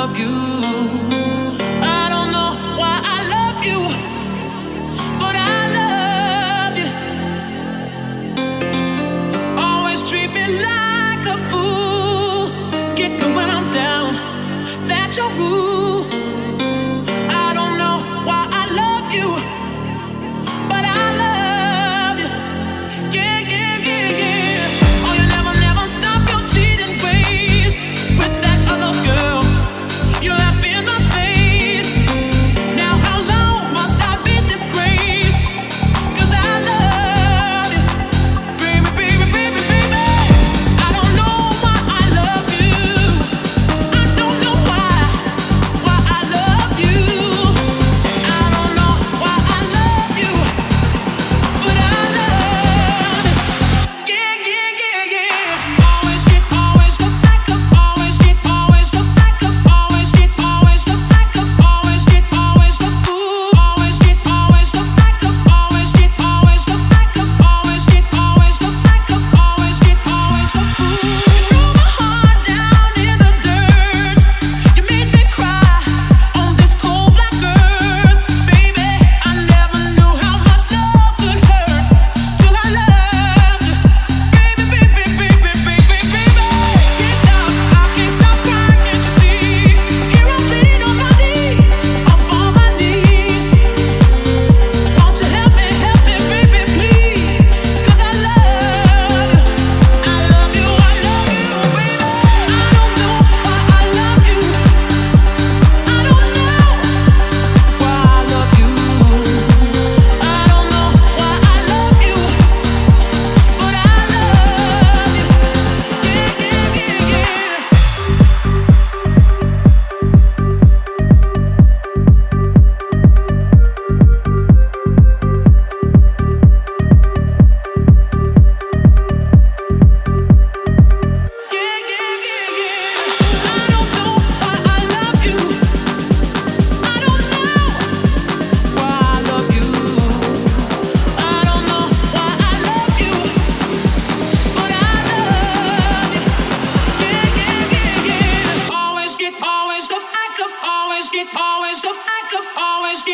love you. I don't know why I love you, but I love you. Always treat me like a fool. Get me when I'm down. That's your rule.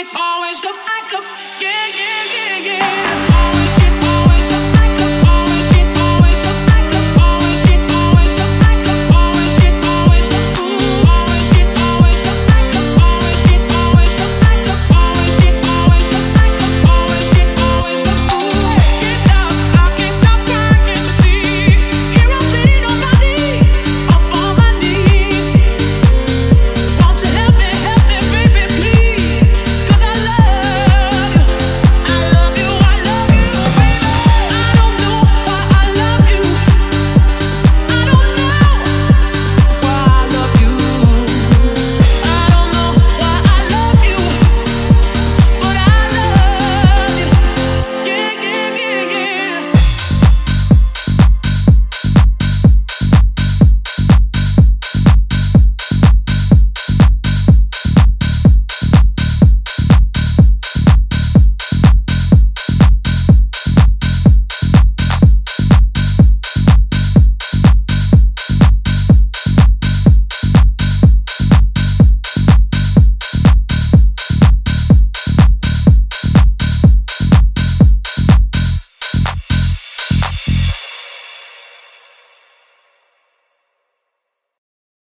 always the